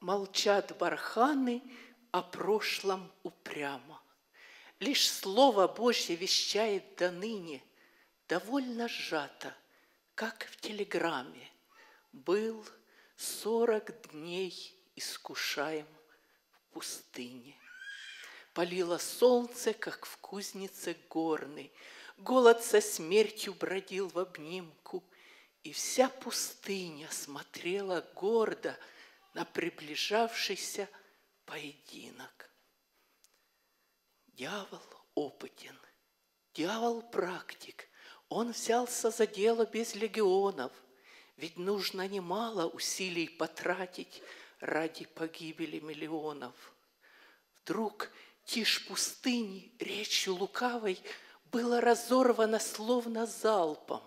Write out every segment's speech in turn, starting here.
Молчат барханы о прошлом упрямо. Лишь Слово Божье вещает до ныне, довольно сжато, как в телеграмме. Был сорок дней искушаем в пустыне. Палило солнце, как в кузнице горной, Голод со смертью бродил в обнимку, И вся пустыня смотрела гордо На приближавшийся поединок. Дьявол опытен, дьявол практик, Он взялся за дело без легионов, Ведь нужно немало усилий потратить Ради погибели миллионов. Вдруг тишь пустыни речью лукавой Было разорвано словно залпом.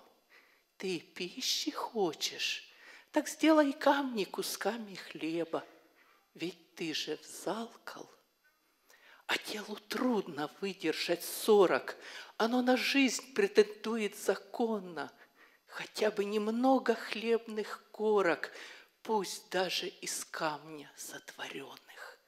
Ты пищи хочешь, так сделай камни кусками хлеба, Ведь ты же взалкал. А телу трудно выдержать сорок, Оно на жизнь претендует законно, Хотя бы немного хлебных корок, Пусть даже из камня сотворенных.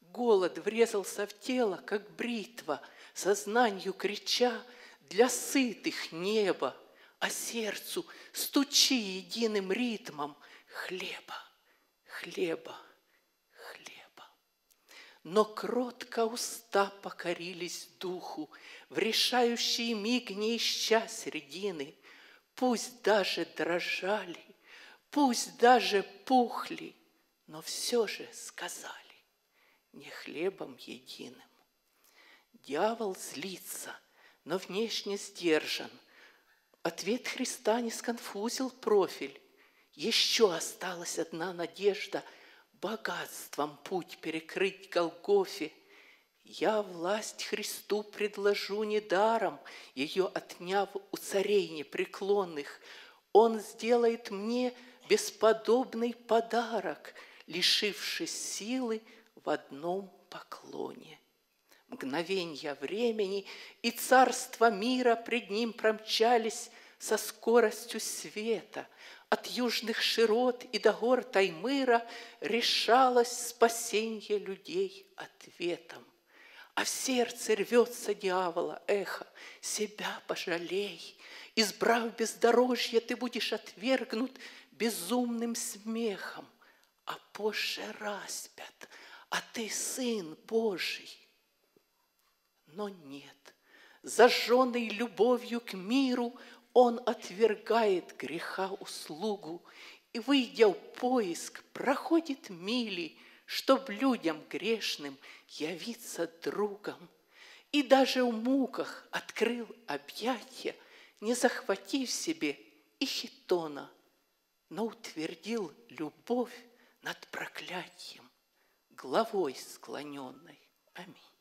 Голод врезался в тело, как бритва, Сознанию крича для сытых небо, А сердцу стучи единым ритмом Хлеба, хлеба, хлеба. Но кротко уста покорились духу, В решающий миг не ища середины, Пусть даже дрожали, пусть даже пухли, Но все же сказали не хлебом единым. Дьявол злится, но внешне сдержан. Ответ Христа не сконфузил профиль. Еще осталась одна надежда богатством путь перекрыть Голгофе. Я власть Христу предложу недаром, ее отняв у царей непреклонных. Он сделает мне бесподобный подарок, лишившись силы в одном поклоне. Мгновенья времени и царство мира пред ним промчались со скоростью света. От южных широт и до гор Таймыра решалось спасенье людей ответом. А в сердце рвется дьявола эхо, себя пожалей. Избрав бездорожье, ты будешь отвергнут безумным смехом, а позже распят – а ты сын Божий. Но нет, зажженный любовью к миру, он отвергает греха услугу и, выйдя в поиск, проходит мили, чтоб людям грешным явиться другом. И даже в муках открыл объятия, не захватив себе и хитона, но утвердил любовь над проклятием главой склоненной. Аминь.